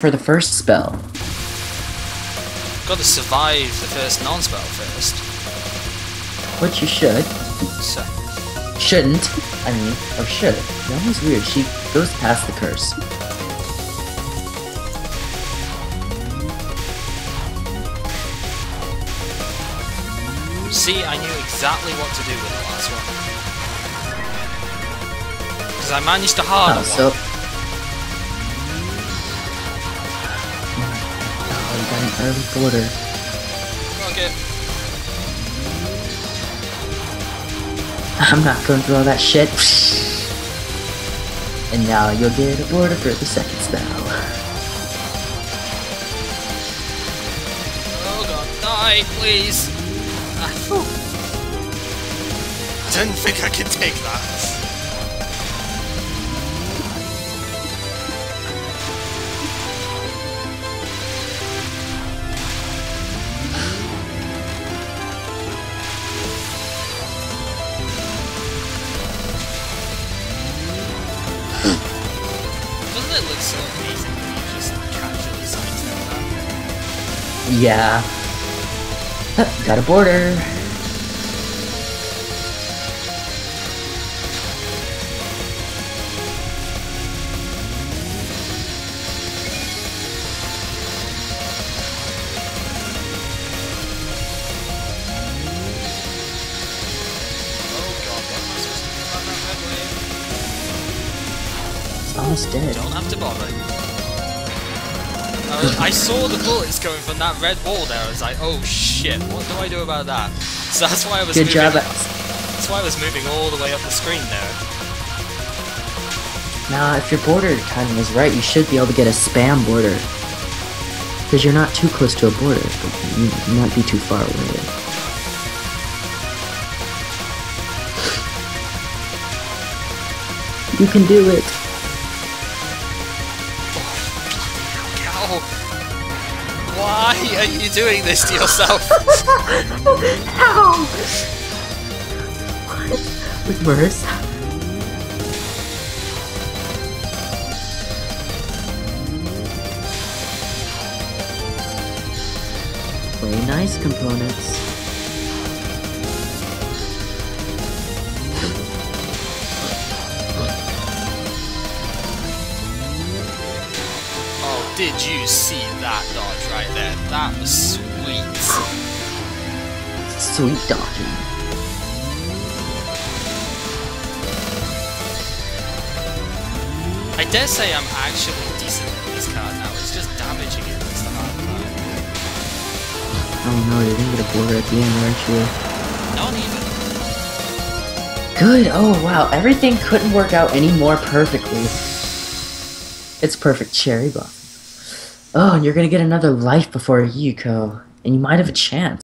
for the first spell. Gotta survive the first non-spell first. Which you should. So, Shouldn't. I mean, or should. That was weird. She goes past the curse. see, I knew exactly what to do with the last one. Because I managed to harder Oh, so. one. Oh, you got an early border. Okay. I'm not going through all that shit. And now you'll get a border for the second spell. Oh god, die, please! Phew. Didn't think I could take that. Doesn't it look so amazing just? Yeah. Got a border. Almost dead. Don't have to bother. Uh, I saw the bullets coming from that red wall there. I was like, oh shit, what do I do about that? So that's why I was Good moving, job. That's why I was moving all the way up the screen there. Now, if your border timing is right, you should be able to get a spam border. Because you're not too close to a border, but you might be too far away. You can do it. Why are you doing this to yourself? Ow! With Merce? Play nice components. Did you see that dodge right there? That was sweet. Sweet dodging. I dare say I'm actually decent at this card now. It's just damaging it that's the hard part. Oh no, you're gonna get a border at the end, aren't you? Not even. Good. Oh wow, everything couldn't work out any more perfectly. It's perfect cherry buff. Oh, and you're gonna get another life before Yuko, and you might have a chance.